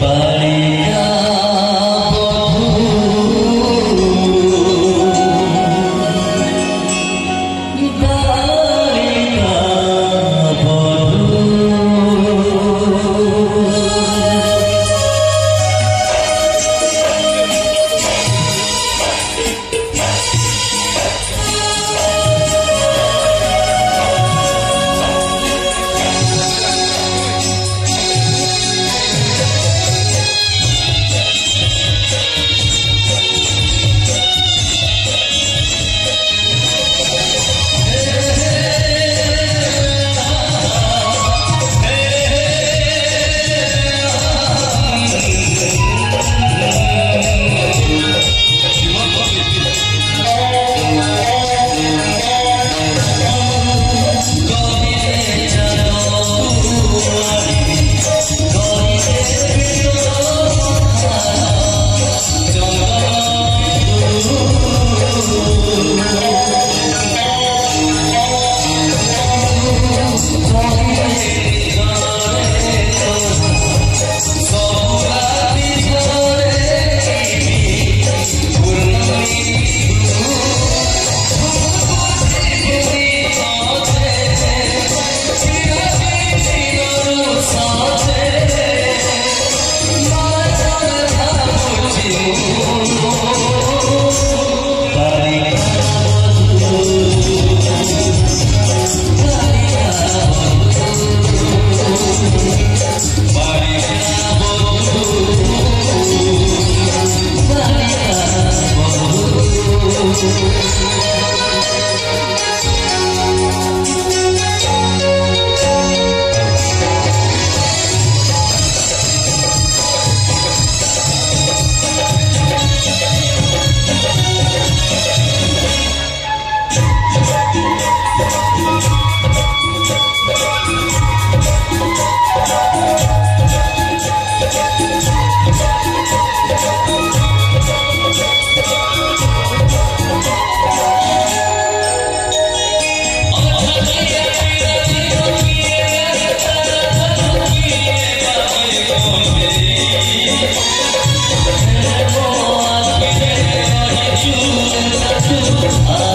but Oh.